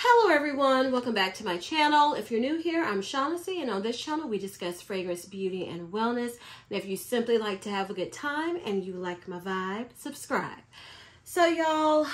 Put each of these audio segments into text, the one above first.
Hello everyone, welcome back to my channel. If you're new here, I'm Shaughnessy and on this channel we discuss fragrance, beauty, and wellness. And if you simply like to have a good time and you like my vibe, subscribe. So y'all,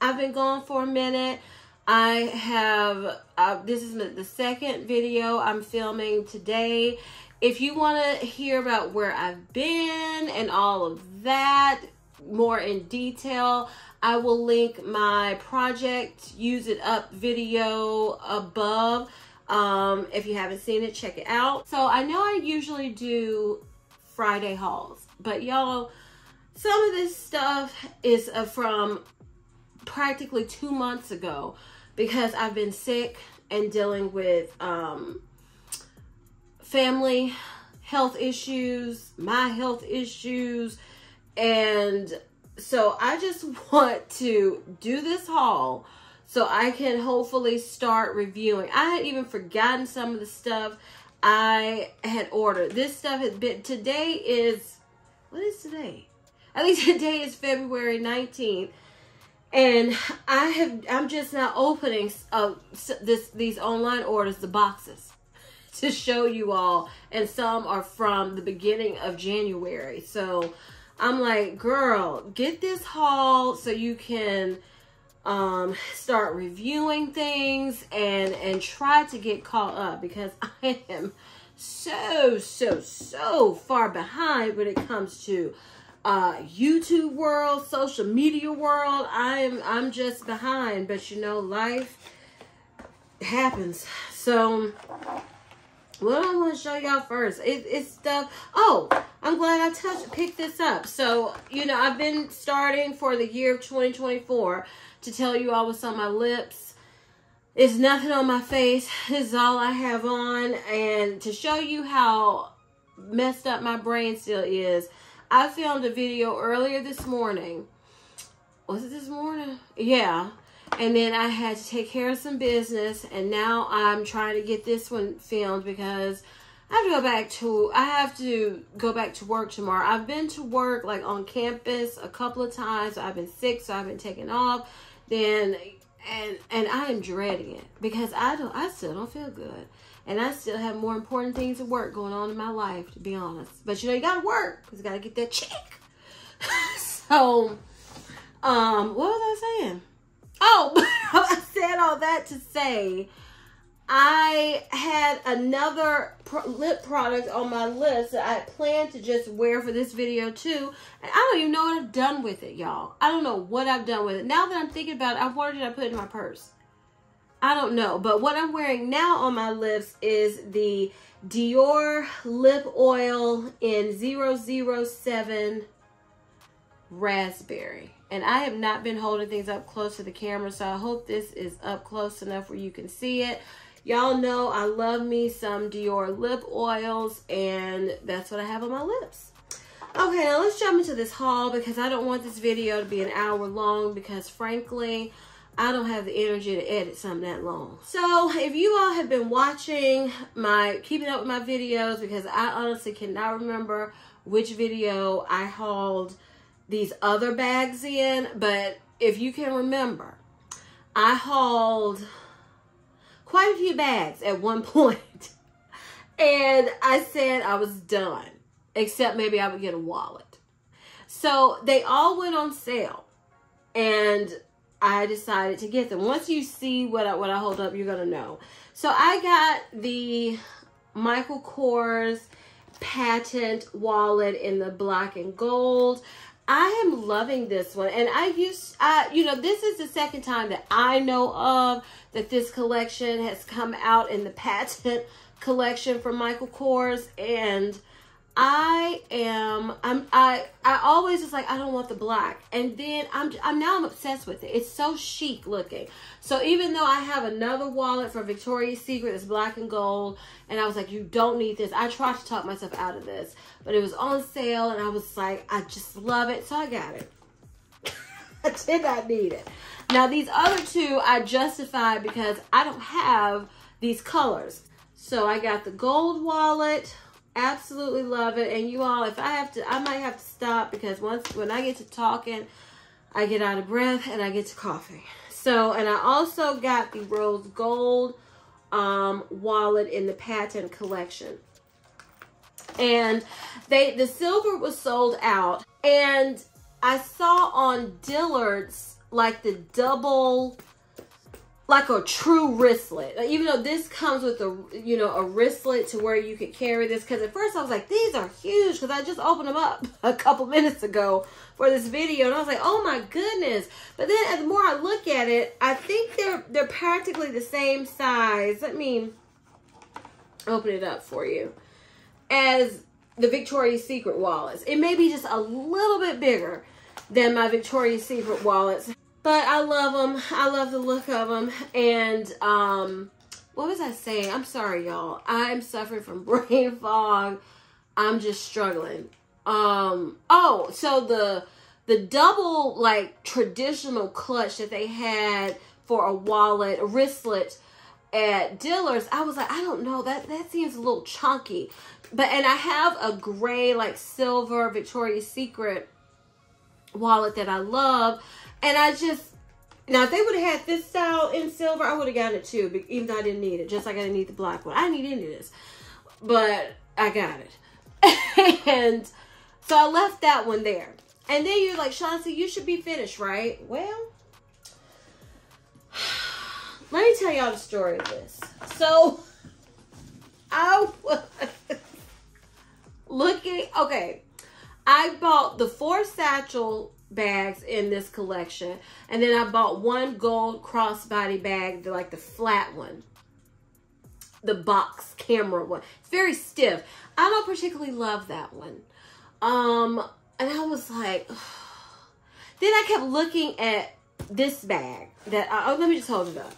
I've been gone for a minute. I have, uh, this is the second video I'm filming today. If you want to hear about where I've been and all of that more in detail, I will link my project use it up video above. Um, if you haven't seen it, check it out. So I know I usually do Friday hauls, but y'all, some of this stuff is uh, from practically two months ago because I've been sick and dealing with um, family health issues, my health issues, and so I just want to do this haul so I can hopefully start reviewing. I had even forgotten some of the stuff I had ordered. This stuff has been, today is, what is today? I think today is February 19th. And I have, I'm just now opening uh, this these online orders, the boxes, to show you all. And some are from the beginning of January. So I'm like, girl, get this haul so you can um, start reviewing things and and try to get caught up because I am so so so far behind when it comes to uh YouTube world, social media world. I'm I'm just behind, but you know life happens. So what I want to show y'all first, it, it's stuff. Oh, I'm glad I touched, picked this up. So, you know, I've been starting for the year of 2024 to tell you all what's on my lips. It's nothing on my face. This is all I have on. And to show you how messed up my brain still is, I filmed a video earlier this morning. Was it this morning? Yeah. And then I had to take care of some business. And now I'm trying to get this one filmed because I have to go back to I have to go back to work tomorrow. I've been to work like on campus a couple of times. I've been sick, so I've been taking off. Then and and I am dreading it because I don't I still don't feel good. And I still have more important things at work going on in my life, to be honest. But you know, you gotta work because you gotta get that check. so um what was I saying? Oh, I said all that to say I had another lip product on my list that I planned to just wear for this video too. And I don't even know what I've done with it, y'all. I don't know what I've done with it. Now that I'm thinking about it, I wonder did I put it in my purse? I don't know. But what I'm wearing now on my lips is the Dior Lip Oil in 007 Raspberry. And I have not been holding things up close to the camera, so I hope this is up close enough where you can see it. Y'all know I love me some Dior lip oils, and that's what I have on my lips. Okay, now let's jump into this haul because I don't want this video to be an hour long because frankly, I don't have the energy to edit something that long. So if you all have been watching my, keeping up with my videos because I honestly cannot remember which video I hauled these other bags in, but if you can remember, I hauled quite a few bags at one and I said I was done, except maybe I would get a wallet. So they all went on sale. And I decided to get them. Once you see what I, what I hold up, you're going to know. So I got the Michael Kors patent wallet in the black and gold. I am loving this one. And I used, uh, you know, this is the second time that I know of that this collection has come out in the patent collection from Michael Kors. And I am I'm I I always was like I don't want the black and then I'm I'm now I'm obsessed with it. It's so chic looking. So even though I have another wallet for Victoria's Secret that's black and gold and I was like you don't need this. I tried to talk myself out of this, but it was on sale and I was like I just love it, so I got it. I did not need it. Now these other two I justified because I don't have these colors. So I got the gold wallet absolutely love it. And you all, if I have to, I might have to stop because once when I get to talking, I get out of breath and I get to coughing. So, and I also got the rose gold um, wallet in the patent collection. And they the silver was sold out. And I saw on Dillard's like the double like a true wristlet. Even though this comes with a you know a wristlet to where you could carry this. Because at first I was like, these are huge because I just opened them up a couple minutes ago for this video, and I was like, oh my goodness. But then the more I look at it, I think they're they're practically the same size. Let me open it up for you as the Victoria's Secret wallets. It may be just a little bit bigger than my Victoria's Secret wallets. But I love them. I love the look of them. And um, what was I saying? I'm sorry, y'all. I'm suffering from brain fog. I'm just struggling. Um, oh, so the the double like traditional clutch that they had for a wallet, a wristlet at Dillard's, I was like, I don't know, that that seems a little chunky. But and I have a gray like silver Victoria's Secret wallet that I love and I just, now if they would have had this style in silver, I would have gotten it too, even though I didn't need it. Just like I didn't need the black one. I need any of this. But I got it. and so I left that one there. And then you're like, Shaughnessy, you should be finished, right? Well, let me tell y'all the story of this. So I was looking, okay, I bought the four satchel bags in this collection. And then I bought one gold crossbody bag, like the flat one. The box camera one. It's very stiff. I don't particularly love that one. Um, and I was like, then I kept looking at this bag that I, oh, let me just hold it up.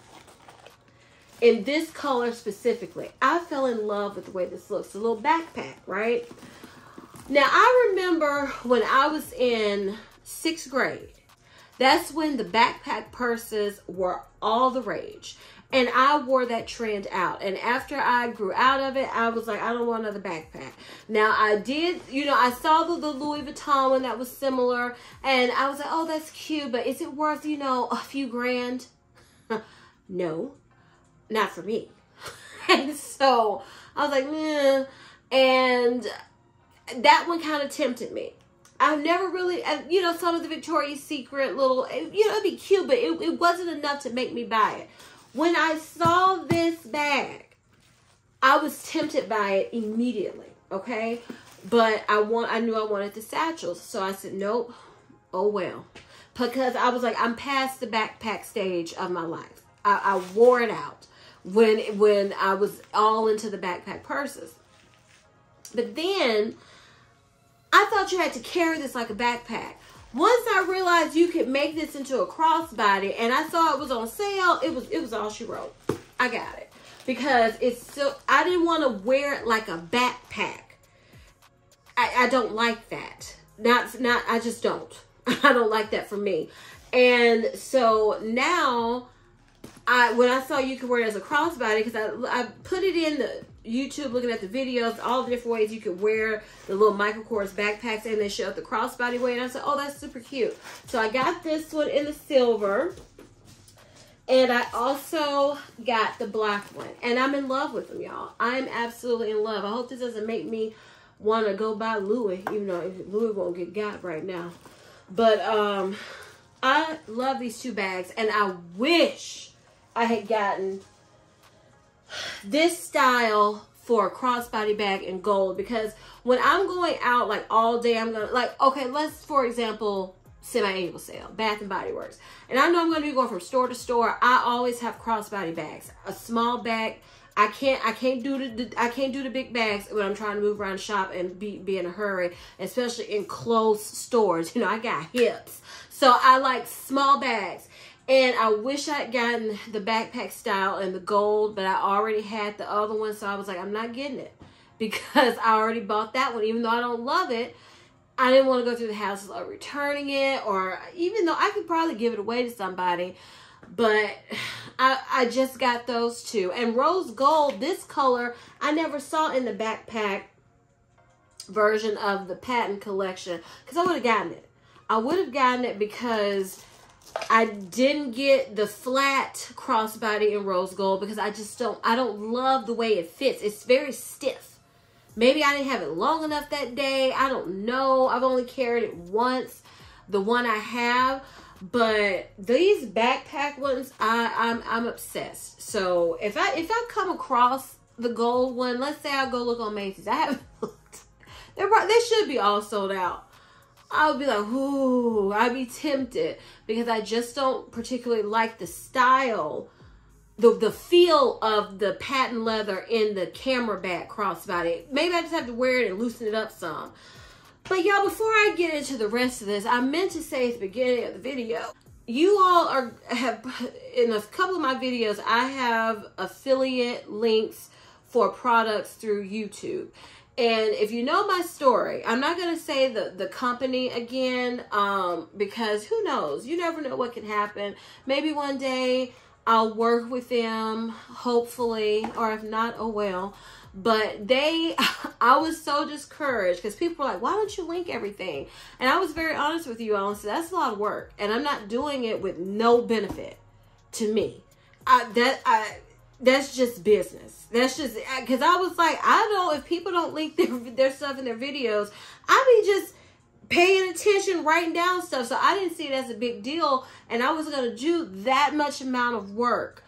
In this color specifically, I fell in love with the way this looks. A little backpack, right? Now, I remember when I was in sixth grade, that's when the backpack purses were all the rage. And I wore that trend out. And after I grew out of it, I was like, I don't want another backpack. Now, I did, you know, I saw the, the Louis Vuitton one that was similar. And I was like, oh, that's cute. But is it worth, you know, a few grand? no, not for me. and so I was like, Meh. And that one kind of tempted me. I've never really, uh, you know, some of the Victoria's Secret little, you know, it'd be cute, but it, it wasn't enough to make me buy it. When I saw this bag, I was tempted by it immediately, okay? But I want, I knew I wanted the satchels, so I said, nope, oh well. Because I was like, I'm past the backpack stage of my life. I, I wore it out when when I was all into the backpack purses. But then I thought you had to carry this like a backpack. Once I realized you could make this into a crossbody and I saw it was on sale, it was it was all she wrote. I got it. Because it's so I didn't want to wear it like a backpack. I, I don't like that. Not not I just don't. I don't like that for me. And so now I when I saw you could wear it as a crossbody because I I put it in the YouTube looking at the videos, all the different ways you could wear the little Michael Kors backpacks and they showed the crossbody way. And I said, oh, that's super cute. So I got this one in the silver. And I also got the black one. And I'm in love with them, y'all. I'm absolutely in love. I hope this doesn't make me want to go buy Louis, even though Louis won't get got right now. But um, I love these two bags. And I wish I had gotten this style for a crossbody bag in gold because when I'm going out like all day, I'm gonna like okay, let's for example semi-annual sale, Bath and Body Works, and I know I'm gonna be going from store to store. I always have crossbody bags, a small bag. I can't I can't do the, the I can't do the big bags when I'm trying to move around shop and be be in a hurry, especially in closed stores. You know I got hips, so I like small bags. And I wish I'd gotten the backpack style and the gold, but I already had the other one. So I was like, I'm not getting it because I already bought that one. Even though I don't love it, I didn't want to go through the hassle of returning it or even though I could probably give it away to somebody. But I, I just got those two. And rose gold, this color, I never saw in the backpack version of the patent collection because I would have gotten it. I would have gotten it because I didn't get the flat crossbody in rose gold because I just don't I don't love the way it fits. It's very stiff. Maybe I didn't have it long enough that day. I don't know. I've only carried it once, the one I have. But these backpack ones, I, I'm I'm obsessed. So if I if I come across the gold one, let's say I go look on Macy's. I haven't looked. They're they should be all sold out. I would be like, ooh, I'd be tempted because I just don't particularly like the style, the the feel of the patent leather in the camera back crossbody. Maybe I just have to wear it and loosen it up some. But y'all, before I get into the rest of this, I meant to say at the beginning of the video, you all are have in a couple of my videos, I have affiliate links for products through YouTube. And if you know my story, I'm not going to say the, the company again um, because who knows? You never know what can happen. Maybe one day I'll work with them, hopefully, or if not, oh well. But they, I was so discouraged because people were like, why don't you link everything? And I was very honest with you all and said, that's a lot of work. And I'm not doing it with no benefit to me. I, that, I, that's just business. That's just because I was like, I don't know if people don't link their their stuff in their videos, I be just paying attention, writing down stuff. So I didn't see it as a big deal, and I was gonna do that much amount of work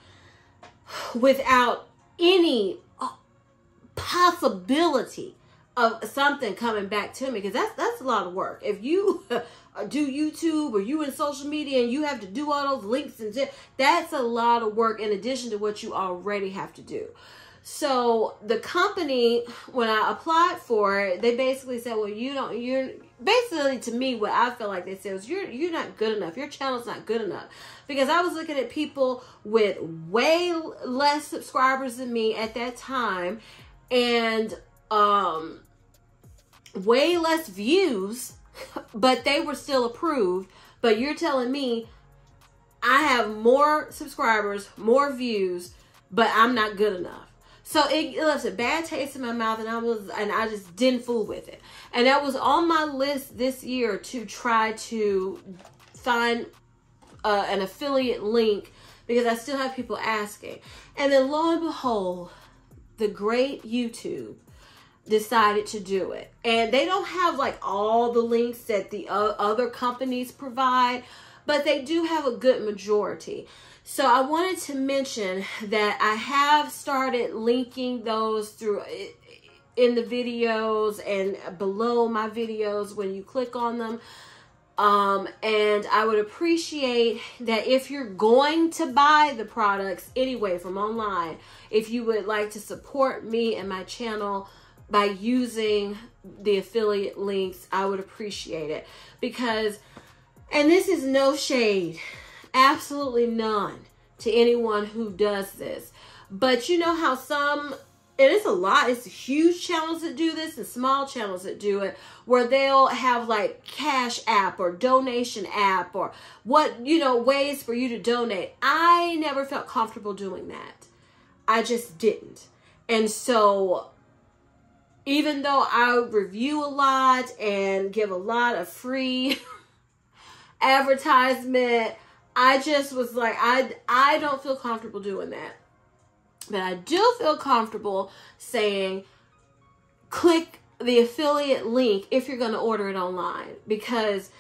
without any uh, possibility of something coming back to me because that's that's a lot of work. If you do YouTube or you in social media and you have to do all those links and that's a lot of work in addition to what you already have to do. So the company, when I applied for it, they basically said, "Well, you don't. You're basically to me what I feel like they said was you're you're not good enough. Your channel's not good enough." Because I was looking at people with way less subscribers than me at that time, and um, way less views but they were still approved. But you're telling me I have more subscribers, more views, but I'm not good enough. So it, left a bad taste in my mouth, and I was, and I just didn't fool with it. And that was on my list this year to try to find uh, an affiliate link because I still have people asking. And then lo and behold, the great YouTube decided to do it. And they don't have like all the links that the other companies provide, but they do have a good majority. So I wanted to mention that I have started linking those through in the videos and below my videos when you click on them. Um, and I would appreciate that if you're going to buy the products anyway from online, if you would like to support me and my channel by using the affiliate links, I would appreciate it. Because, and this is no shade, absolutely none to anyone who does this. But you know how some, and it's a lot, it's huge channels that do this and small channels that do it, where they'll have like cash app or donation app or what, you know, ways for you to donate. I never felt comfortable doing that. I just didn't. And so even though I review a lot and give a lot of free advertisement, I just was like, I, I don't feel comfortable doing that. But I do feel comfortable saying, click the affiliate link if you're going to order it online. Because,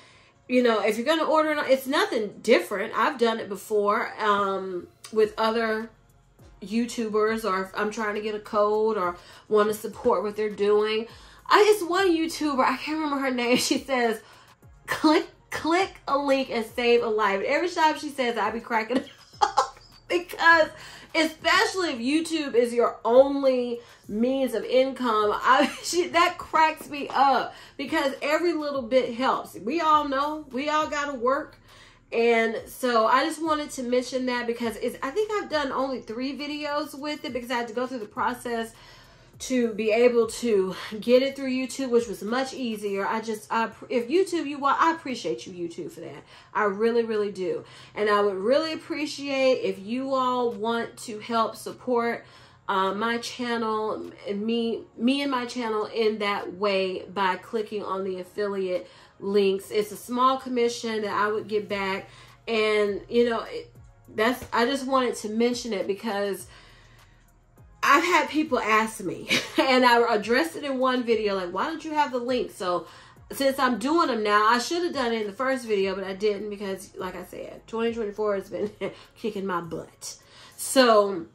you know, if you're going to order it, it's nothing different. I've done it before um, with other YouTubers or if I'm trying to get a code or want to support what they're doing. I just one YouTuber, I can't remember her name. She says, click click a link and save a life. Every time she says I be cracking up because especially if YouTube is your only means of income, I she, that cracks me up because every little bit helps. We all know we all got to work and so I just wanted to mention that because it's, I think I've done only three videos with it because I had to go through the process to be able to get it through YouTube, which was much easier. I just, I, if YouTube you want, I appreciate you YouTube for that. I really, really do. And I would really appreciate if you all want to help support uh, my channel and me, me and my channel in that way by clicking on the affiliate links. It's a small commission that I would get back And, you know, that's, I just wanted to mention it because I've had people ask me and I addressed it in one video, like, why don't you have the link? So since I'm doing them now, I should have done it in the first video, but I didn't because, like I said, 2024 has been kicking my butt. So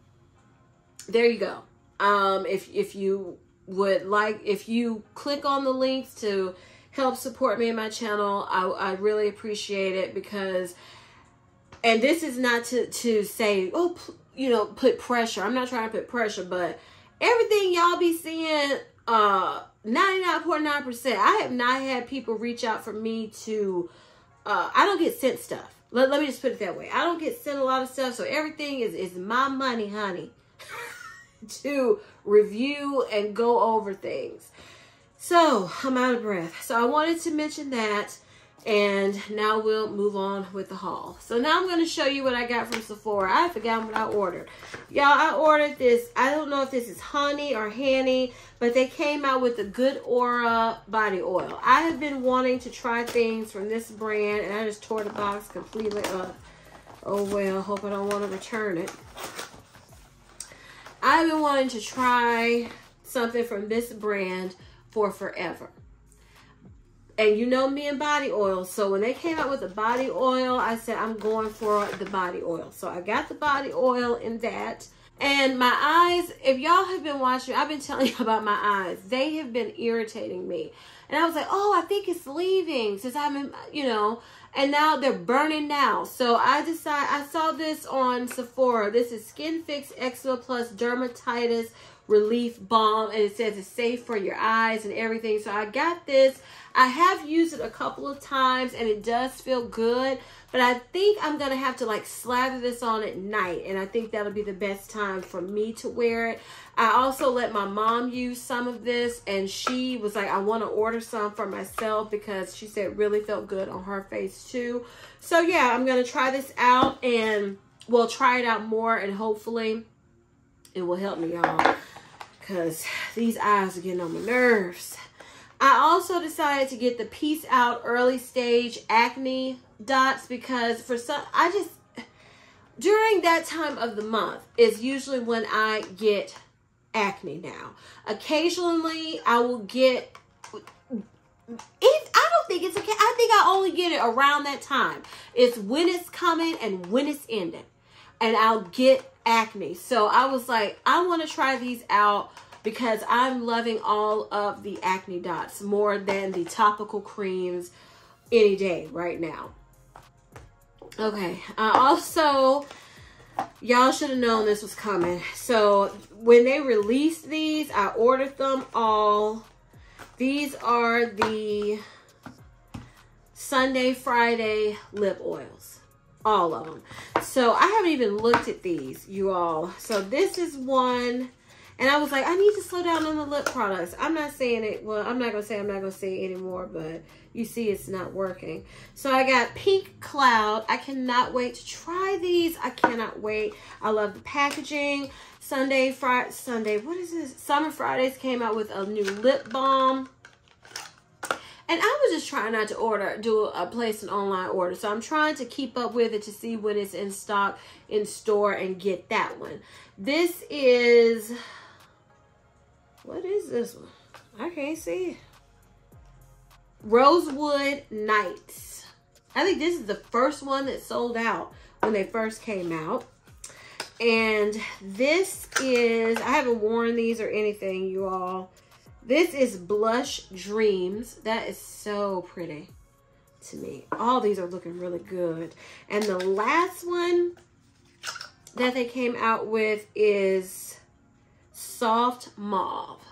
there you go. Um, if if you would like, if you click on the links to help support me and my channel, I, I really appreciate it because, and this is not to to say, oh, you know, put pressure. I'm not trying to put pressure, but everything y'all be seeing, uh 99.9%. I have not had people reach out for me to, uh, I don't get sent stuff. Let, let me just put it that way. I don't get sent a lot of stuff. So everything is, is my money, honey, to review and go over things. So I'm out of breath. So I wanted to mention that. And now we'll move on with the haul. So now I'm going to show you what I got from Sephora. I forgot what I ordered. Y'all, I ordered this. I don't know if this is honey or honey, but they came out with the Good Aura body oil. I have been wanting to try things from this brand, and I just tore the box completely up. Oh, well, hope I don't want to return it. I've been wanting to try something from this brand for forever and you know me and body oil. So when they came out with the body oil, I said, I'm going for the body oil. So I got the body oil in that. And my eyes, if y'all have been watching, I've been telling you about my eyes. They have been irritating me. And I was like, oh, I think it's leaving since I'm in, you know, and now they're burning now. So I decided, I saw this on Sephora. This is Skin Fix Eczema Plus Dermatitis Relief Balm. And it says it's safe for your eyes and everything. So I got this. I have used it a couple of times and it does feel good, but I think I'm to have to like slather this on at night and I think that'll be the best time for me to wear it. I also let my mom use some of this and she was like, I want to order some for myself because she said it really felt good on her face too. So yeah, I'm to try this out and we'll try it out more and hopefully it will help me y'all because these eyes are getting on my nerves. I also decided to get the Peace Out early stage acne dots because for some, I just, during that time of the month is usually when I get acne now. Occasionally I will get, if, I don't think it's okay. I think I only get it around that time. It's when it's coming and when it's ending. And I'll get acne. So I was like, I want to try these out because I'm loving all of the acne dots more than the topical creams any day right now. Okay, I also, y'all should have known this was coming. So when they released these, I ordered them all. These are the Sunday, Friday lip oils. All of them. So I haven't even looked at these, you all. So this is one and I was like, I need to slow down on the lip products. I'm not saying it. Well, I'm not going to say I'm not going to say it anymore, but you see it's not working. So I got Pink Cloud. I cannot wait to try these. I cannot wait. I love the packaging. Sunday, Friday, Sunday, what is this? Summer Fridays came out with a new lip balm. And I was just trying not to order, do a place an online order. So I'm trying to keep up with it to see when it's in stock, in store, and get that one. This is what is this one? I can't see. Rosewood Nights. I think this is the first one that sold out when they first came out. And this is, I haven't worn these or anything, you all. This is Blush Dreams. That is so pretty to me. All these are looking really good. And the last one that they came out with is soft mauve.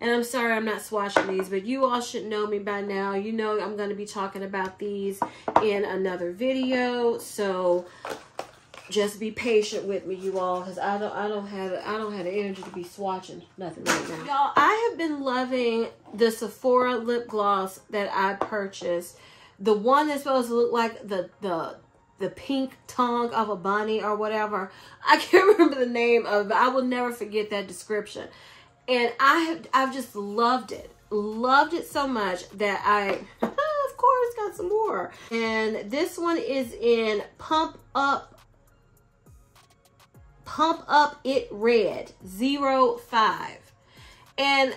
And I'm sorry I'm not swatching these, but you all should know me by now. You know I'm going to be talking about these in another video. So just be patient with me, you all, because I don't I don't have I don't have the energy to be swatching nothing right now. Y'all, I have been loving the Sephora lip gloss that I purchased. The one that's supposed to look like the the the pink tongue of a bunny or whatever. I can't remember the name of it, but I will never forget that description. And I have I've just loved it. Loved it so much that I of course got some more. And this one is in Pump Up Pump Up It Red 05. And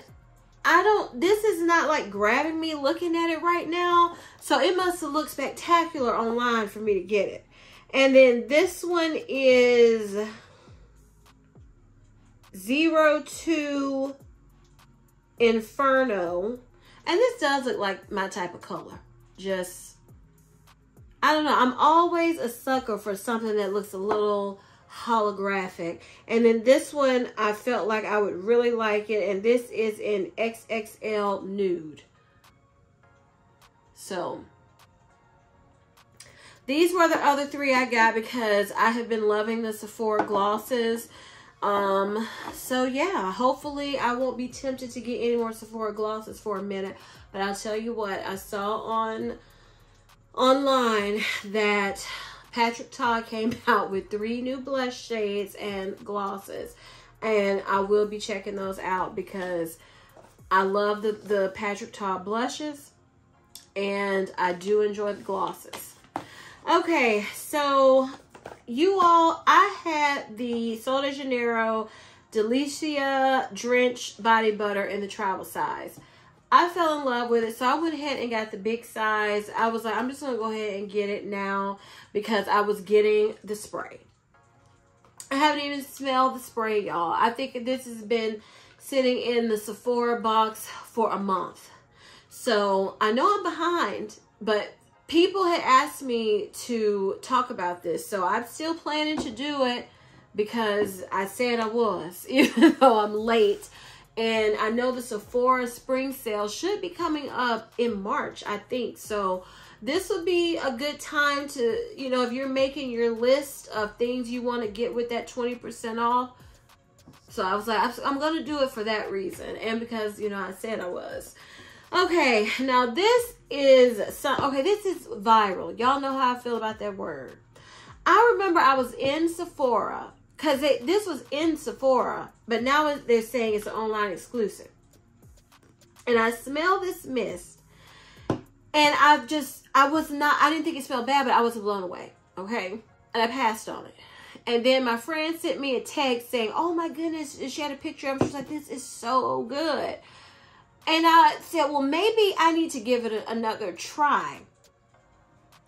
I don't, this is not like grabbing me looking at it right now. So it must have looked spectacular online for me to get it. And then this one is 02 Inferno. And this does look like my type of color. Just, I don't know. I'm always a sucker for something that looks a little holographic. And then this one, I felt like I would really like it. And this is in XXL Nude. So, these were the other three I got because I have been loving the Sephora glosses. Um, so yeah, hopefully I won't be tempted to get any more Sephora glosses for a minute. But I'll tell you what, I saw on online that Patrick Ta came out with three new blush shades and glosses. And I will be checking those out because I love the, the Patrick Ta blushes. And I do enjoy the glosses. Okay, so you all, I had the Sol de Janeiro Delicia Drench Body Butter in the travel size. I fell in love with it, so I went ahead and got the big size. I was like, I'm just going to go ahead and get it now because I was getting the spray. I haven't even smelled the spray, y'all. I think this has been sitting in the Sephora box for a month. So I know I'm behind, but people had asked me to talk about this. So I'm still planning to do it because I said I was, even though I'm late. And I know the Sephora spring sale should be coming up in March, I think. So this would be a good time to, you know, if you're making your list of things you want to get with that 20% off. So I was like, I'm going to do it for that reason. And because, you know, I said I was. Okay, now this is, some, okay, this is viral. Y'all know how I feel about that word. I remember I was in Sephora because this was in Sephora, but now they're saying it's an online exclusive. And I smell this mist, and I've just, I was not, I didn't think it smelled bad, but I was blown away. Okay. And I passed on it. And then my friend sent me a text saying, Oh my goodness, she had a picture of it. She was like, This is so good. And I said, Well, maybe I need to give it a, another try.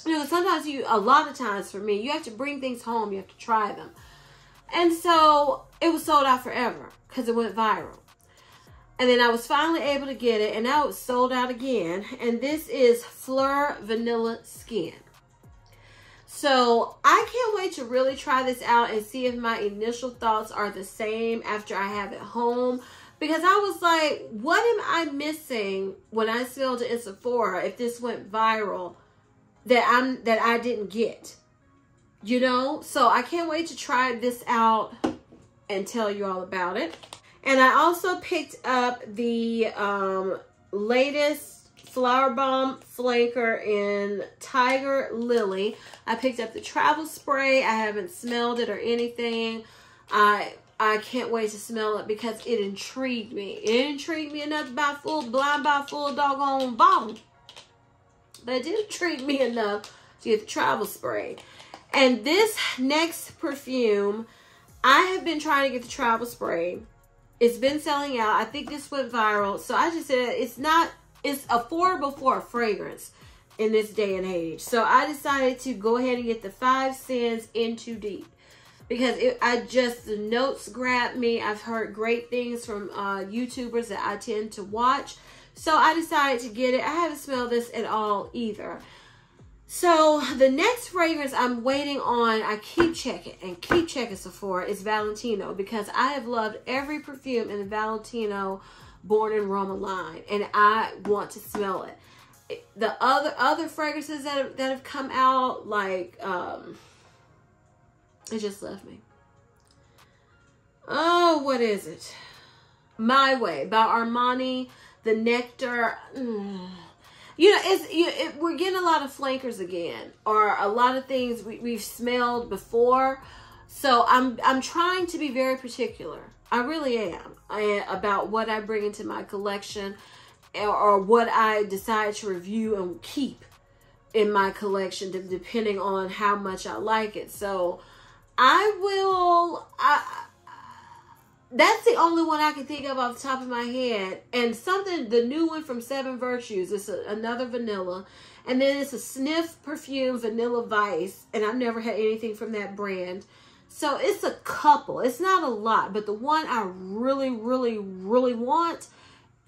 You know, sometimes you, a lot of times for me, you have to bring things home, you have to try them. And so it was sold out forever because it went viral. And then I was finally able to get it, and now it's sold out again. And this is Phlur Vanilla Skin. So I can't wait to really try this out and see if my initial thoughts are the same after I have it home. Because I was like, what am I missing when I smelled it in Sephora if this went viral that I'm that I didn't get? You know so i can't wait to try this out and tell you all about it and i also picked up the um, latest flower bomb flanker in tiger lily i picked up the travel spray i haven't smelled it or anything i I can't wait to smell it because it intrigued me. It intrigued me enough to buy full blind buy full doggone bottle. But it did intrigue me enough to get the travel spray. And this next perfume, I have been trying to get the travel spray. It's been selling out. I think this went viral. So I just said it's not, it's affordable for a fragrance in this day and age. So I decided to go ahead and get the Five Sins In Too Deep. Because it, I just, the notes grabbed me. I've heard great things from uh, YouTubers that I tend to watch. So I decided to get it. I haven't smelled this at all either. So the next fragrance I'm waiting on, I keep checking and keep checking Sephora is Valentino because I have loved every perfume in the Valentino Born in Roma line and I want to smell it. The other other fragrances that have, that have come out like um it just left me. Oh, what is it? My Way by Armani, the Nectar. Mm you know, it's you, it, we're getting a lot of flankers again, or a lot of things we, we've smelled before. So I'm I'm trying to be very particular. I really am I, about what I bring into my collection, or, or what I decide to review and keep. in my collection depending on how much I like it. So I will that's the only one I can think of off the top of my head. And something, the new one from Seven Virtues, it's a, another vanilla. And then it's a Sniff Perfume Vanilla Vice. And I've never had anything from that brand. So it's a couple. It's not a lot. But the one I really, really, really want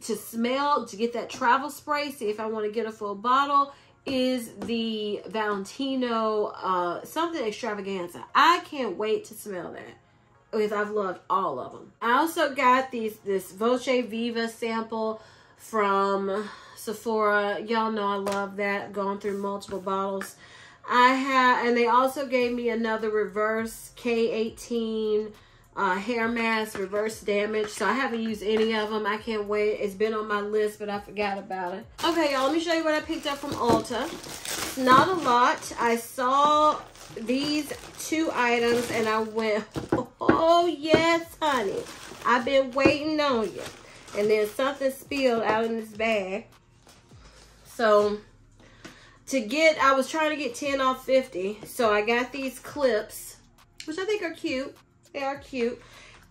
to smell, to get that travel spray, see if I want to get a full bottle, is the Valentino uh, something extravaganza. I can't wait to smell that I've loved all of them. I also got these this Voce Viva sample from Sephora. Y'all know I love that. Going through multiple bottles. I have, and they also gave me another reverse K18 uh, hair mask, reverse damage. So I haven't used any of them. I can't wait. It's been on my list, but I forgot about it. Okay, y'all, let me show you what I picked up from Ulta. Not a lot. I saw these two items and I went, oh yes, honey. I've been waiting on you. And then something spilled out in this bag. So to get, I was trying to get 10 off 50. So I got these clips, which I think are cute. They are cute.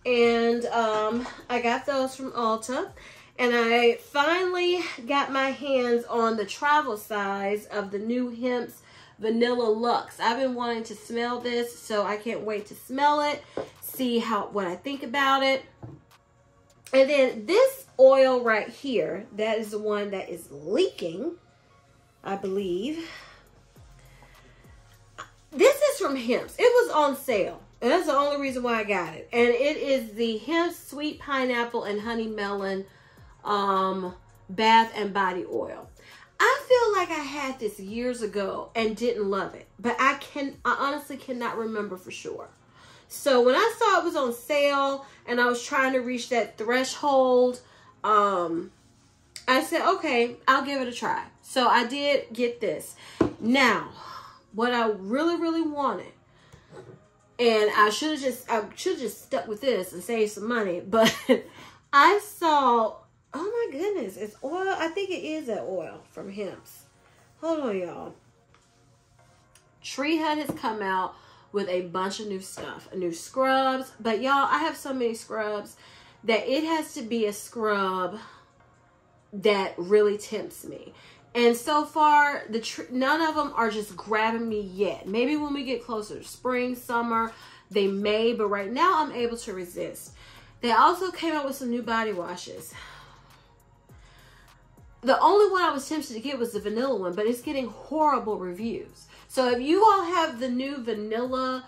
And um, I got those from Ulta. And I finally got my hands on the travel size of the new Hempz Vanilla Luxe. I've been wanting to smell this, so I can't wait to smell it, see how what I think about it. And then this oil right here, that is the one that is leaking, I believe. This is from Hempz. It was on sale. And that's the only reason why I got it. And it is the Hempz Sweet Pineapple and Honey Melon um, Bath and Body Oil. I feel like I had this years ago and didn't love it, but I can I honestly cannot remember for sure. So when I saw it was on sale and I was trying to reach that threshold, um, I said, okay, I'll give it a try. So I did get this. Now, what I really, really wanted, and I should have just I should have just stuck with this and saved some money, but I saw Oh my goodness, it's oil. I think it is that oil from Hempz. Hold on, y'all. Tree Hut has come out with a bunch of new stuff, new scrubs. But y'all, I have so many scrubs that it has to be a scrub that really tempts me. And so far, the none of them are just grabbing me yet. Maybe when we get closer to spring, summer, they may. But right now, I'm able to resist. They also came out with some new body washes. The only one I was tempted to get was the vanilla one, but it's getting horrible reviews. So if you all have the new vanilla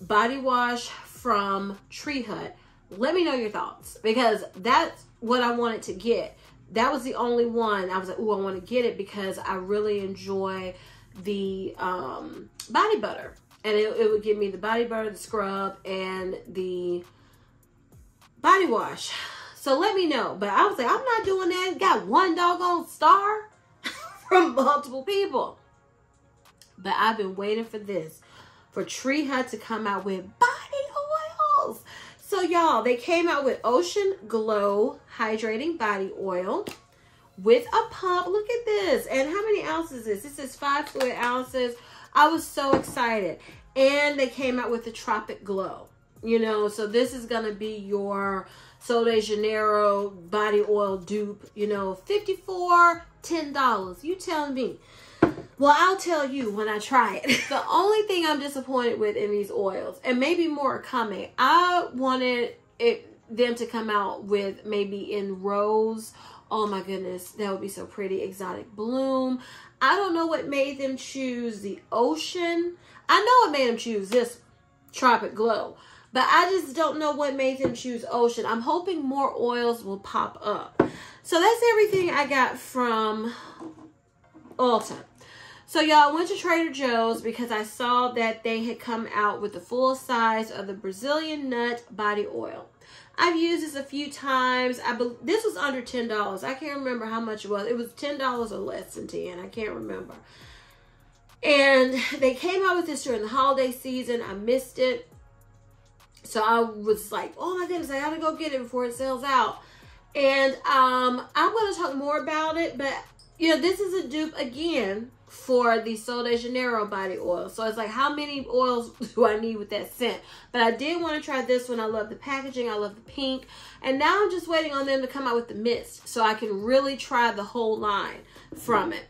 body wash from Tree Hut, let me know your thoughts because that's what I wanted to get. That was the only one I was like, oh, I want to get it because I really enjoy the um, body butter. And it, it would give me the body butter, the scrub, and the body wash. So let me know. But I was like, I'm not doing that. Got one doggone star from multiple people. But I've been waiting for this. For Tree Hut to come out with body oils. So y'all, they came out with Ocean Glow Hydrating Body Oil with a pump. Look at this. And how many ounces is this? This is five fluid ounces. I was so excited. And they came out with the Tropic Glow. You know, so this is going to be your Sol de Janeiro body oil dupe, you know, 54 $10. You tell me. Well, I'll tell you when I try it. the only thing I'm disappointed with in these oils, and maybe more coming, I wanted it them to come out with maybe in rose. Oh my goodness, that would be so pretty. Exotic bloom. I don't know what made them choose the ocean. I know it made them choose this tropic glow. But I just don't know what made them choose Ocean. I'm hoping more oils will pop up. So that's everything I got from Ulta. So y'all went to Trader Joe's because I saw that they had come out with the full size of the Brazilian nut body oil. I've used this a few times. I be, this was under $10. I can't remember how much it was. It was $10 or less than 10. I can't remember. And they came out with this during the holiday season. I missed it. So I was like, oh my goodness, I gotta go get it before it sells out. And um, I'm gonna talk more about it, but you know, this is a dupe again for the Sol de Janeiro body oil. So it's like, how many oils do I need with that scent? But I did want to try this one. I love the packaging. I love the pink. And now I'm just waiting on them to come out with the mist so I can really try the whole line from it.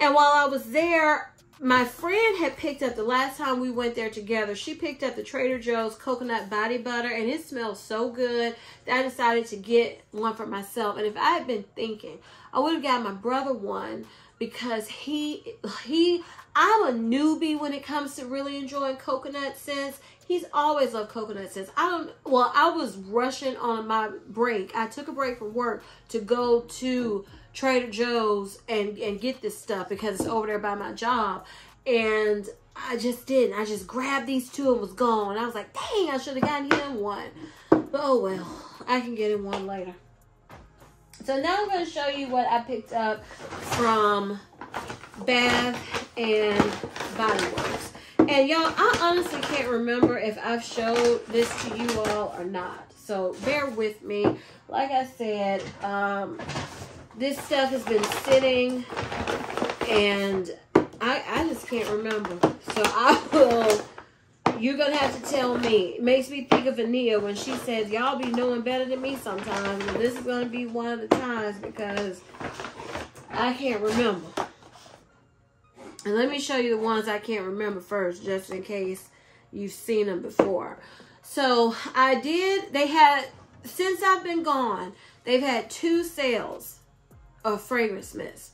And while I was there, my friend had picked up the last time we went there together. She picked up the trader joe's coconut body butter and it smells so good that i decided to get one for myself. And if i had been thinking i would have got my brother one because he he i'm a newbie when it comes to really enjoying coconut scents. He's always loved coconut scents. I don't well i was rushing on my break. I took a break from work to go to Trader Joe's and and get this stuff because it's over there by my job. And I just didn't. I just grabbed these two and was gone. I was like, dang, I should have gotten him one. But oh well, I can get him one later. So now I'm going to show you what I picked up from Bath and Body Works. And y'all, I honestly can't remember if I've showed this to you all or not. So bear with me. Like I said, um, this stuff has been sitting and I, I just can't remember. So I will, you're going to have to tell me. It makes me think of Ania when she says, y'all be knowing better than me sometimes. And this is going to be one of the times because I can't remember. And let me show you the ones I can't remember first, just in case you've seen them before. So I did, they had, since I've been gone, they've had two sales fragrance mist.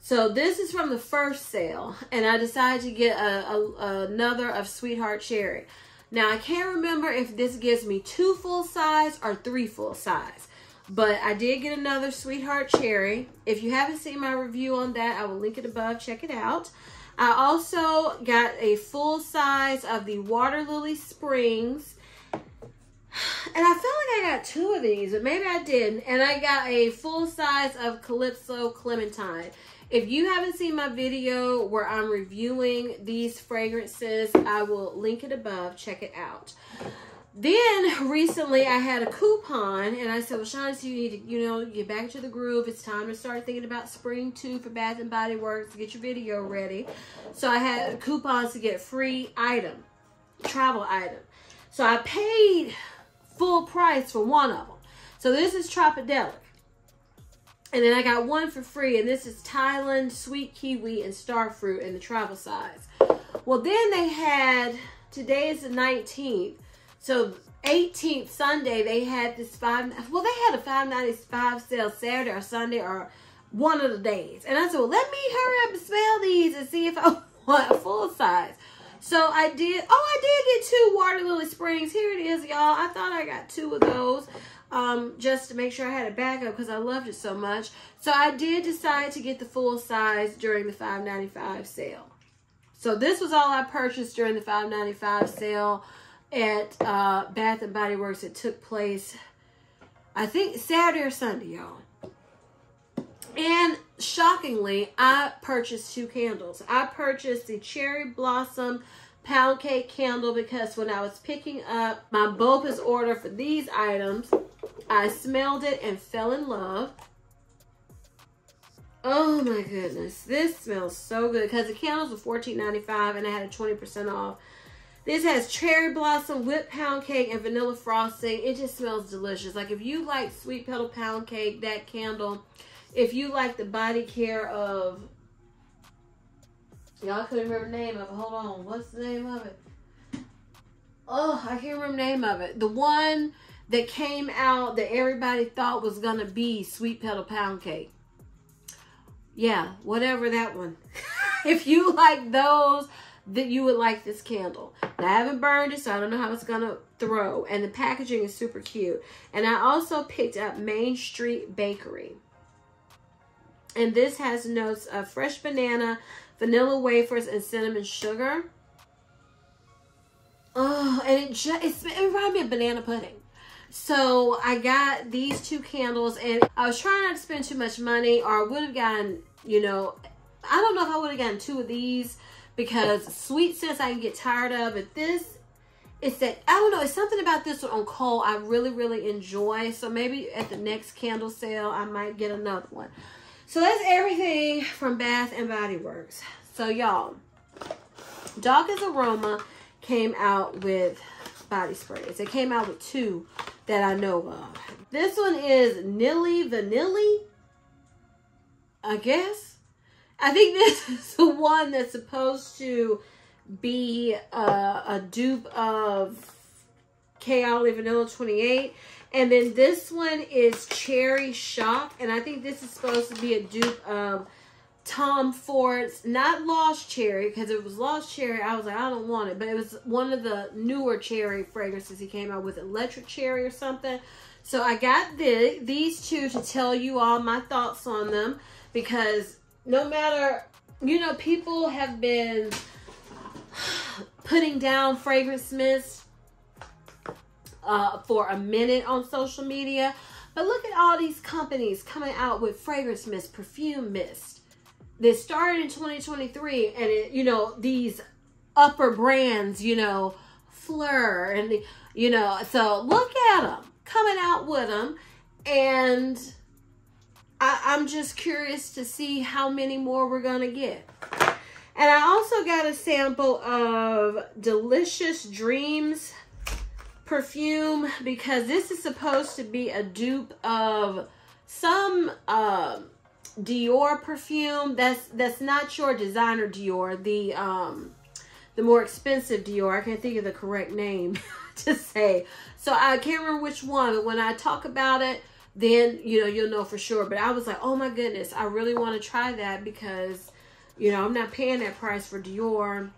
So this is from the first sale, and I decided to get a, a, another of Sweetheart Cherry. Now I can't remember if this gives me two full size or three full size, but I did get another Sweetheart Cherry. If you haven't seen my review on that, I will link it above. Check it out. I also got a full size of the Water Lily Springs and I felt like I got two of these, but maybe I didn't. And I got a full size of Calypso Clementine. If you haven't seen my video where I'm reviewing these fragrances, I will link it above. Check it out. Then recently I had a coupon and I said, well, Shaughnessy, you need to, you know, get back to the groove. It's time to start thinking about spring two for Bath and Body Works. Get your video ready. So I had coupons to get free item, travel item. So I paid full price for one of them. So this is Tropidelic. And then I got one for free, and this is Thailand Sweet Kiwi and Starfruit in the travel size. Well, then they had, today is the 19th, so 18th Sunday, they had this five, well, they had a 595 sale Saturday or Sunday or one of the days. And I said, well, let me hurry up and smell these and see if I want a full size. So I did, oh, I did get two Water Lily Springs. Here it is, y'all. I thought I got two of those um, just to make sure I had a backup because I loved it so much. So I did decide to get the full size during the $5.95 sale. So this was all I purchased during the $5.95 sale at uh, Bath and Body Works. It took place, I think, Saturday or Sunday, y'all. Shockingly, I purchased two candles. I purchased the Cherry Blossom Pound Cake Candle because when I was picking up my BOPUS order for these items, I smelled it and fell in love. Oh my goodness. This smells so good because the candles were $14.95 and I had a 20% off. This has cherry blossom, whipped pound cake, and vanilla frosting. It just smells delicious. Like if you like sweet petal pound cake, that candle if you like the body care of, y'all couldn't remember the name of it. Hold on. What's the name of it? Oh, I can't remember the name of it. The one that came out that everybody thought was going to be Sweet Petal Pound Cake. Yeah, whatever that one. if you like those, that you would like this candle. Now, I haven't burned it, so I don't know how it's going to throw. And the packaging is super cute. And I also picked up Main Street Bakery. And this has notes of fresh banana, vanilla wafers, and cinnamon sugar. Oh, and it just it reminded me of banana pudding. So I got these two candles, and I was trying not to spend too much money, or I would have gotten, you know, I don't know if I would have gotten two of these because sweet scents I can get tired of, but this it's that I don't know. It's something about this one on Kohl I really really enjoy. So maybe at the next candle sale I might get another one. So that's everything from Bath and Body Works. So y'all, Dawkins Aroma came out with body sprays. It came out with two that I know of. This one is Nilly Vanilli, I guess. I think this is the one that's supposed to be uh, a dupe of Kayali Vanilla 28. And then this one is Cherry Shock. And I think this is supposed to be a dupe of Tom Ford's, not Lost Cherry, because it was Lost Cherry. I was like, I don't want it. But it was one of the newer cherry fragrances he came out with, Electric Cherry or something. So I got the, these two to tell you all my thoughts on them. Because no matter, you know, people have been putting down fragrance mist uh, for a minute on social media. But look at all these companies coming out with fragrance mist, perfume mist. That started in 2023 and it, you know, these upper brands, you know, Phlur and, the, you know, so look at them coming out with them. And I, I'm just curious to see how many more we're going to get. And I also got a sample of Delicious Dreams perfume because this is supposed to be a dupe of some uh, Dior perfume. That's that's not your designer Dior. The um the more expensive Dior. I can't think of the correct name to say. So I can't remember which one, but when I talk about it, then you know you'll know for sure. But I was like, oh my goodness, I really want to try that because you know, I'm not paying that price for Dior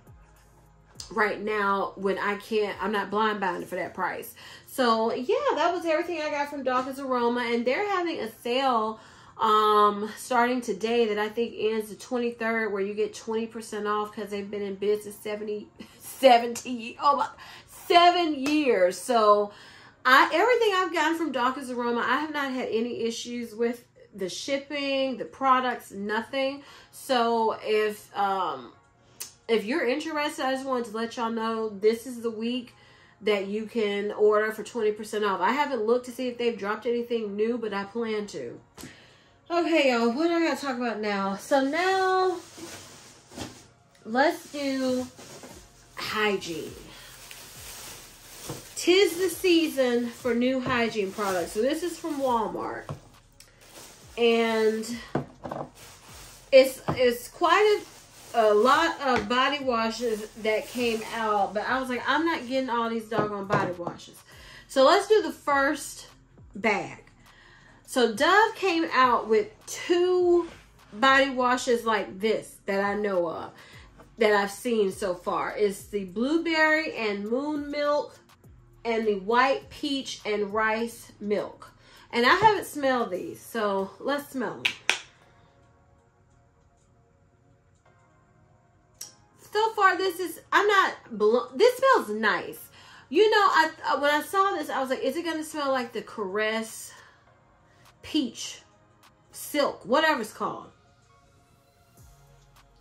right now when I can't, I'm not blind binding for that price. So yeah, that was everything I got from Dawkins Aroma and they're having a sale um starting today that I think ends the 23rd where you get 20% off because they've been in business 70 70 oh my seven years so I everything I've gotten from Dawkins Aroma I have not had any issues with the shipping, the products, nothing. So if um if you're interested, I just wanted to let y'all know this is the week that you can order for 20% off. I haven't looked to see if they've dropped anything new, but I plan to. Okay, y'all, what I gotta talk about now? So now let's do hygiene. Tis the season for new hygiene products. So this is from Walmart and it's it's quite a, a lot of body washes that came out, but I was like, I'm not getting all these doggone body washes. So let's do the first bag. So Dove came out with two body washes like this that I know of that I've seen so far. It's the blueberry and moon milk and the white peach and rice milk. And I haven't smelled these, so let's smell them. So far, this is, I'm not, this smells nice. You know, I when I saw this, I was like, is it to smell like the Caress Peach Silk, whatever it's called.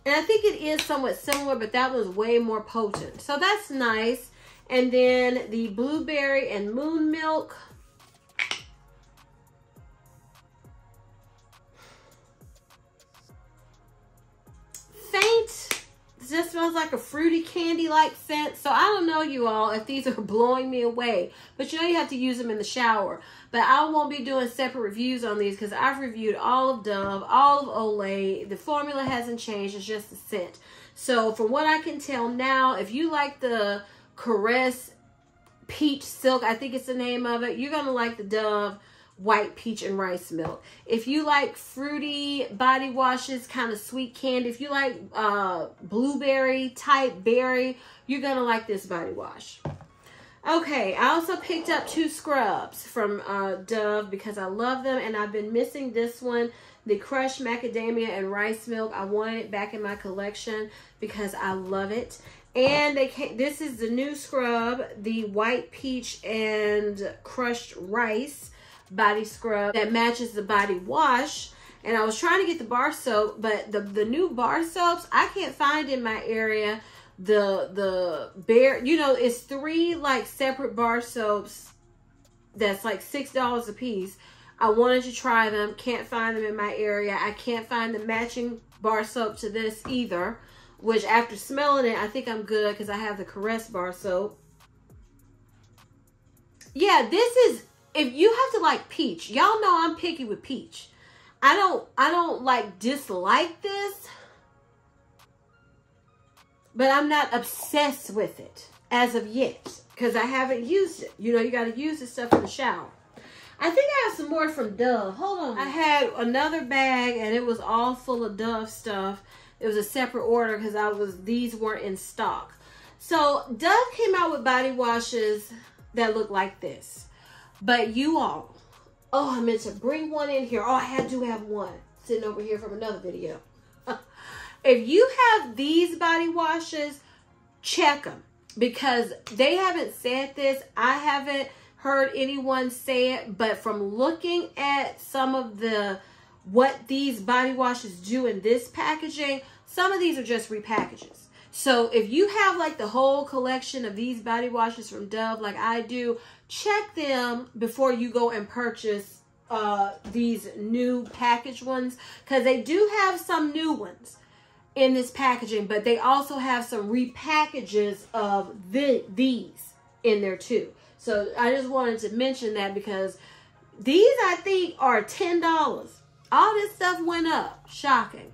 And I think it is somewhat similar, but that was way more potent. So that's nice. And then the blueberry and moon milk. Just smells like a fruity candy-like scent. So I don't know, you all, if these are blowing me away. But you know you have to use them in the shower. But I won't be doing separate reviews on these because I've reviewed all of Dove, all of Olay. The formula hasn't changed. It's just the scent. So from what I can tell now, if you like the Caress Peach Silk, I think it's the name of it, you're going to like the Dove white peach and rice milk. If you like fruity body washes, kind of sweet candy, if you like uh, blueberry type berry, you're going to like this body wash. Okay, I also picked up two scrubs from uh, Dove because I love them and I've been missing this one, the crushed macadamia and rice milk. I wanted it back in my collection because I love it. And they came, this is the new scrub, the white peach and crushed rice body scrub that matches the body wash. And I was trying to get the bar soap, but the, the new bar soaps, I can't find in my area the the bare you know it's three like separate bar soaps that's like six dollars a piece i wanted to try them can't find them in my area i can't find the matching bar soap to this either which after smelling it, I think I'm good because I have the Caress bar soap. Yeah, this is, if you have to like peach, y'all know I'm picky with peach. I don't, I don't like dislike this, but I'm not obsessed with it as of yet because I haven't used it. You know, you got to use this stuff in the shower. I think I have some more from Dove. Hold on. I had another bag and it was all full of Dove stuff. It was a separate order because I was these weren't in stock. So Dove came out with body washes that look like this. But you all, oh, I meant to bring one in here. Oh, I had to have one sitting over here from another video. if you have these body washes, check them because they haven't said this. I haven't heard anyone say it, but from looking at some of the what these body washes do in this packaging, some of these are just repackages. So if you have like the whole collection of these body washes from Dove like I do, check them before you go and purchase uh, these new package ones because they do have some new ones in this packaging, but they also have some repackages of the, these in there too. So I just wanted to mention that because these I think are $10. All this stuff went up. Shocking.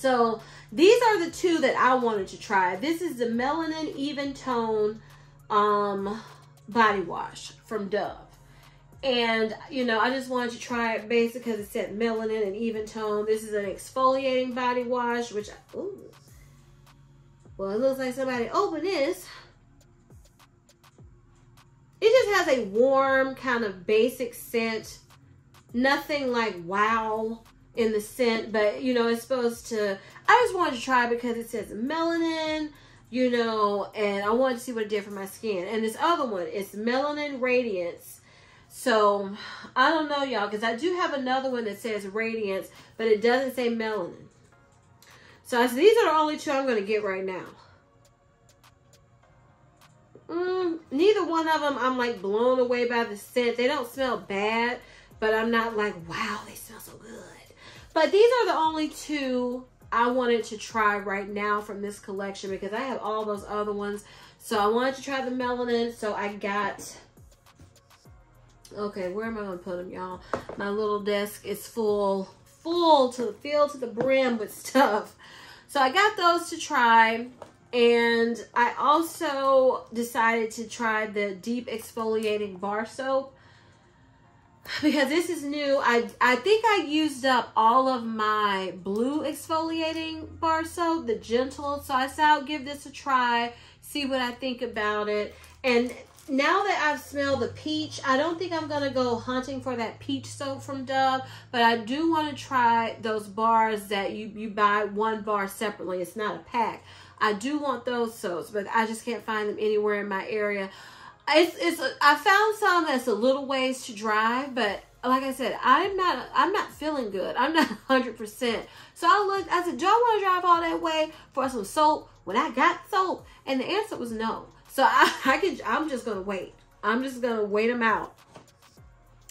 So these are the two that I wanted to try. This is the Melanin Even Tone um, Body Wash from Dove. And, you know, I just wanted to try it basically because it said melanin and even tone. This is an exfoliating body wash, which, ooh. Well, it looks like somebody opened this. It just has a warm, kind of basic scent. Nothing like wow in the scent, but, you know, it's supposed to... I just wanted to try because it says melanin, you know, and I wanted to see what it did for my skin. And this other one is Melanin Radiance so I don't know, y'all, because I do have another one that says radiance, but it doesn't say melanin. So these are the only two I'm going to get right now. Mm, neither one of them I'm like blown away by the scent. They don't smell bad, but I'm not like, wow, they smell so good. But these are the only two I wanted to try right now from this collection because I have all those other ones. So I wanted to try the melanin, so I got Okay, where am I going to put them, y'all? My little desk is full, full to the filled to the brim with stuff. So I got those to try. And I also decided to try the deep exfoliating bar soap because this is new. I, I think I used up all of my blue exfoliating bar soap, the gentle. So I said I'll give this a try, see what I think about it. And now that I've smelled the peach, I don't think I'm going to go hunting for that peach soap from Dove, but I do want to try those bars that you, you buy one bar separately. It's not a pack. I do want those soaps, but I just can't find them anywhere in my area. It's, it's, I found some that's a little ways to drive, but like I said, I'm not, I'm not feeling good. I'm not 100%. So I looked, I said, do I want to drive all that way for some soap when I got soap? And the answer was no. So I, I can. I'm just to wait. I'm just to wait them out.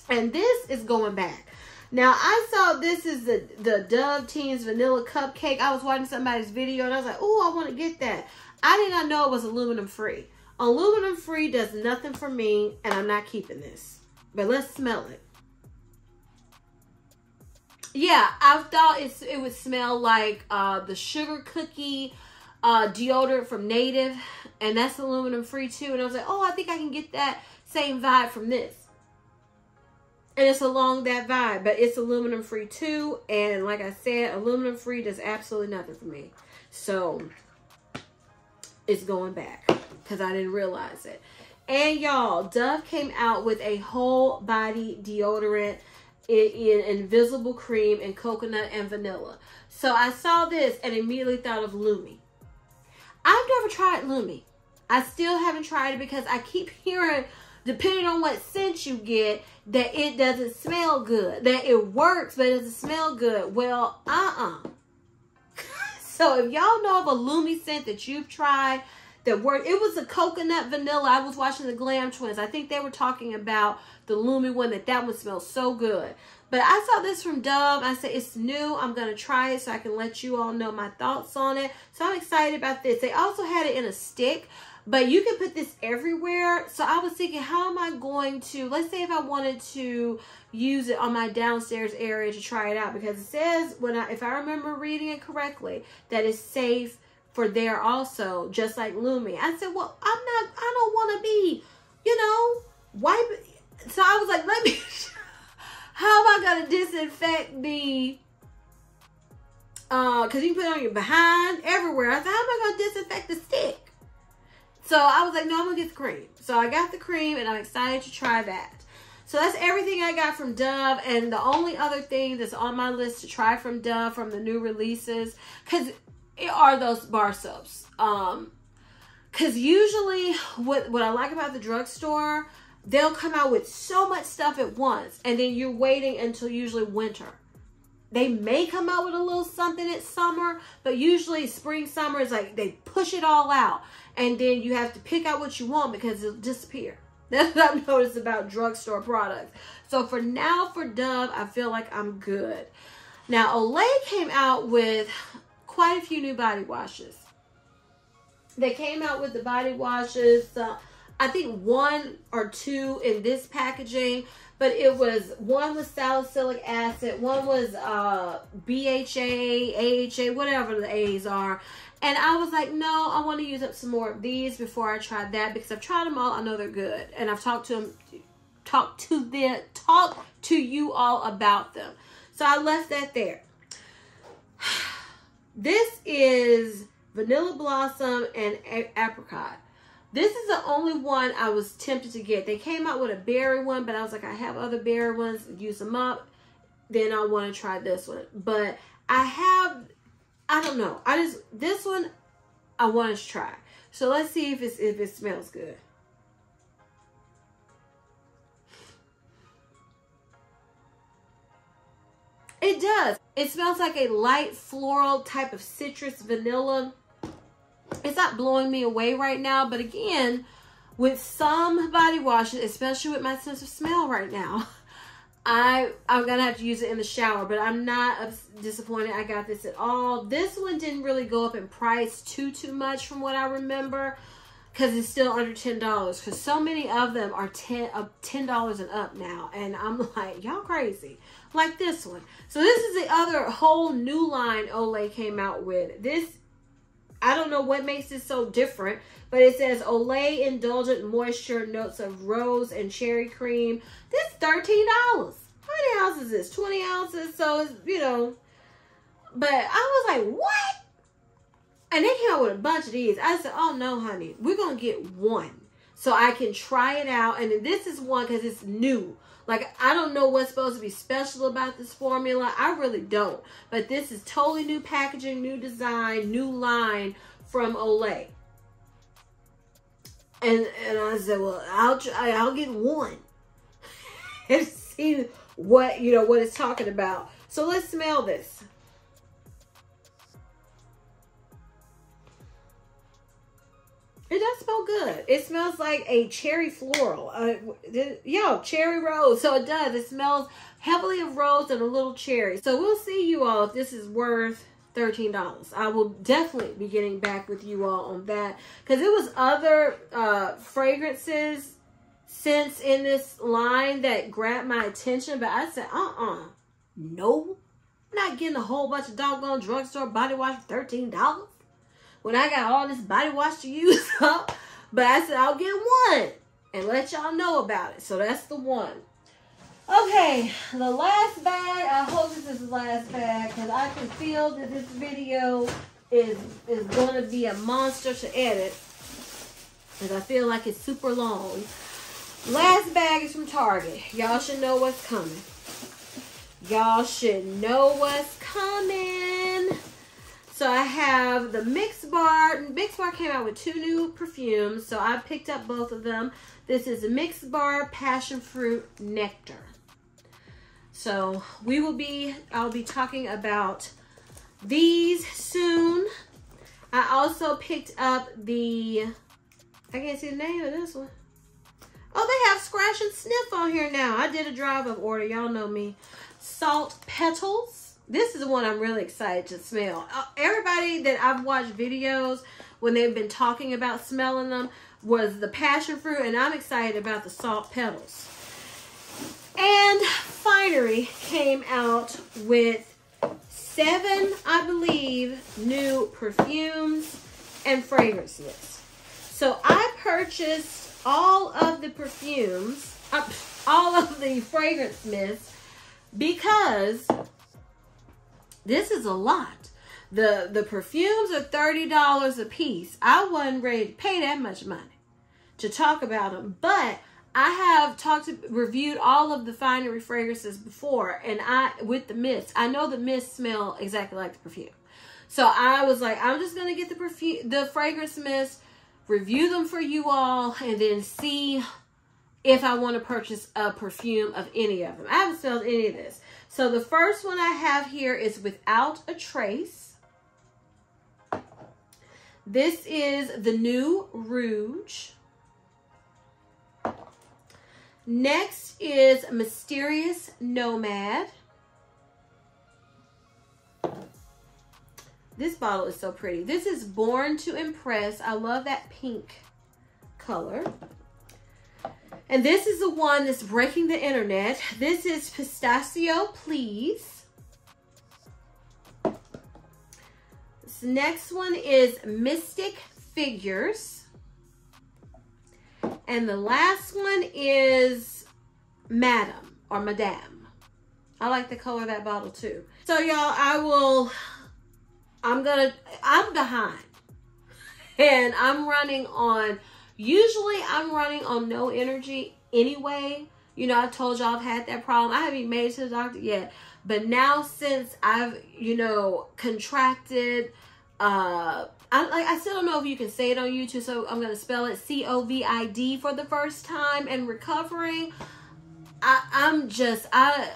And this is going back. Now, I saw this is the, the Dove Teens Vanilla Cupcake. I was watching somebody's video and I was like, oh, I want to get that. I did not know it was aluminum free. Aluminum free does nothing for me and I'm not keeping this. But let's smell it. Yeah, I thought it's, it would smell like uh, the sugar cookie uh, deodorant from Native, and that's aluminum free too. And I was like, oh, I think I can get that same vibe from this. And it's along that vibe, but it's aluminum free too. And like I said, aluminum free does absolutely nothing for me. So it's going back because I didn't realize it. And y'all, Dove came out with a whole body deodorant in, in invisible cream and coconut and vanilla. So I saw this and immediately thought of Lumi. I've never tried Lumi. I still haven't tried it because I keep hearing, depending on what scent you get, that it doesn't smell good. That it works, but it doesn't smell good. Well, uh-uh. so if y'all know of a Lumi scent that you've tried that. It was a coconut vanilla. I was watching the Glam Twins. I think they were talking about the Lumi one that that one smells so good. But I saw this from Dove. I said, it's new. I'm going to try it so I can let you all know my thoughts on it. So I'm excited about this. They also had it in a stick, but you can put this everywhere. So I was thinking, how am I going to, let's say if I wanted to use it on my downstairs area to try it out because it says, when I, if I remember reading it correctly, that it's safe for there also, just like Lumi. I said, well, I'm not, I don't want to be, you know, wipe. So I was like, let me... How am I going to disinfect the, uh, cause you put it on your behind, everywhere. I said, how am I going to disinfect the stick? So I was like, no, I'm to get the cream. So I got the cream and I'm excited to try that. So that's everything I got from Dove. And the only other thing that's on my list to try from Dove from the new releases, because are those bar soaps. Um, because usually what, what I like about the drugstore, they'll come out with so much stuff at once and then you're waiting until usually winter. They may come out with a little something at summer but usually spring summer is like they push it all out and then you have to pick out what you want because it'll disappear. That's what i've noticed about drugstore products. So for now for dove i feel like i'm good. Now olay came out with quite a few new body washes they came out with the body washes uh, I think one or two in this packaging, but it was one was salicylic acid, one was uh, BHA, AHA, whatever the A's are. And I was like, no, I want to use up some more of these before I try that because I've tried them all. I know they're good, and I've talked to them, talked to them, talked to you all about them. So I left that there. This is vanilla blossom and apricot. This is the only one I was tempted to get. They came out with a berry one, but I was like, I have other berry ones, use them up. Then I want to try this one. But I have, I don't know. I just, this one, I want to try. So let's see if, it's, if it smells good. It does. It smells like a light floral type of citrus vanilla it's not blowing me away right now. But again, with some body washes, especially with my sense of smell right now, I, I'm going to have to use it in the shower. But I'm not disappointed I got this at all. This one didn't really go up in price too, too much from what I remember. Because it's still under $10. Because so many of them are 10 uh, $10 and up now. And I'm like, y'all crazy. Like this one. So this is the other whole new line Olay came out with. This I don't know what makes it so different, but it says Olay Indulgent Moisture Notes of Rose and Cherry Cream. This $13. How many ounces is this? 20 ounces. So, it's, you know, but I was like, what? And they came out with a bunch of these. I said, oh no, honey, we're going to get one so I can try it out. And this is one because it's new. Like, I don't know what's supposed to be special about this formula. I really don't. But this is totally new packaging, new design, new line from Olay. And and I said, well, I'll try, I'll get one and see what you know what it's talking about. So let's smell this. It does smell good. It smells like a cherry floral. Uh, yo, cherry rose. So it does. It smells heavily of rose and a little cherry. So we'll see you all if this is worth $13. I will definitely be getting back with you all on that. Because it was other uh, fragrances scents in this line that grabbed my attention. But I said, uh-uh. No. I'm not getting a whole bunch of doggone drugstore body wash for $13 when I got all this body wash to use up. But I said, I'll get one and let y'all know about it. So that's the one. Okay, the last bag. I hope this is the last bag because I can feel that this video is is going to be a monster to edit. Because I feel like it's super long. Last bag is from Target. Y'all should know what's coming. Y'all should know what's coming. So I have the Mix Bar. Mix Bar came out with two new perfumes, so I picked up both of them. This is Mix Bar Passion Fruit Nectar. So we will be, I'll be talking about these soon. I also picked up the, I can't see the name of this one. Oh, they have scratch and sniff on here now. I did a drive up order. Y'all know me. Salt petals. This is the one I'm really excited to smell. Uh, everybody that I've watched videos when they've been talking about smelling them was the passion fruit, and I'm excited about the salt petals. And Finery came out with seven, I believe, new perfumes and fragrances. So I purchased all of the perfumes, uh, all of the fragrance mists because this is a lot. The the perfumes are $30 a piece. I wasn't ready to pay that much money to talk about them, but I have talked to, reviewed all of the finery fragrances before, and I with the mist. I know the mist smell exactly like the perfume, so I was like, I'm just gonna get the perfume, the fragrance mist, review them for you all, and then see if I want to purchase a perfume of any of them. I haven't smelled any of this. So the first one I have here is Without a Trace. This is the new Rouge. Next is Mysterious Nomad. This bottle is so pretty. This is Born to Impress. I love that pink color. And this is the one that's breaking the internet. This is Pistachio Please. This next one is Mystic Figures. And the last one is Madam or Madame. I like the color of that bottle too. So y'all, I will, I'm gonna, I'm behind. And I'm running on, usually I'm running on no energy anyway. You know, I told y'all I've had that problem. I haven't made it to the doctor yet. But now since I've, you know, contracted uh I like I still don't know if you can say it on YouTube, so I'm gonna spell it C O V I D for the first time and recovering. I, I'm just I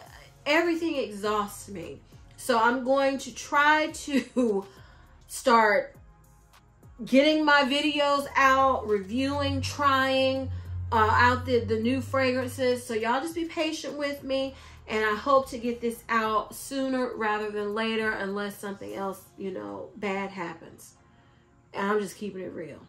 everything exhausts me. So I'm going to try to start getting my videos out, reviewing, trying uh, out the, the new fragrances. So y'all just be patient with me. And I hope to get this out sooner rather than later unless something else, you know, bad happens. And I'm just keeping it real.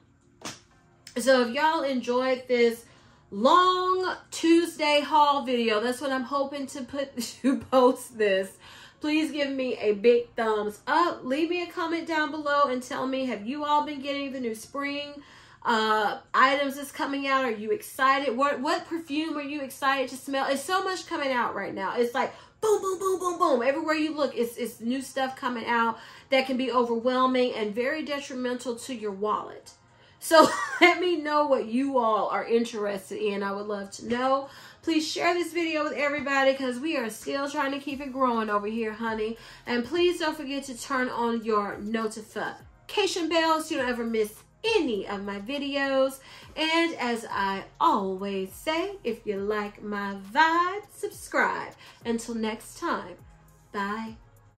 So if y'all enjoyed this long Tuesday haul video, that's what I'm hoping to put to post this. Please give me a big thumbs up. Leave me a comment down below and tell me, have you all been getting the new spring uh, items that's coming out? Are you excited? What what perfume are you excited to smell? It's so much coming out right now. It's like boom, boom, boom, boom, boom. Everywhere you look, it's, it's new stuff coming out that can be overwhelming and very detrimental to your wallet. So let me know what you all are interested in. I would love to know. Please share this video with everybody because we are still trying to keep it growing over here, honey. And please don't forget to turn on your notification bells so you don't ever miss any of my videos. And as I always say, if you like my vibe, subscribe. Until next time, bye.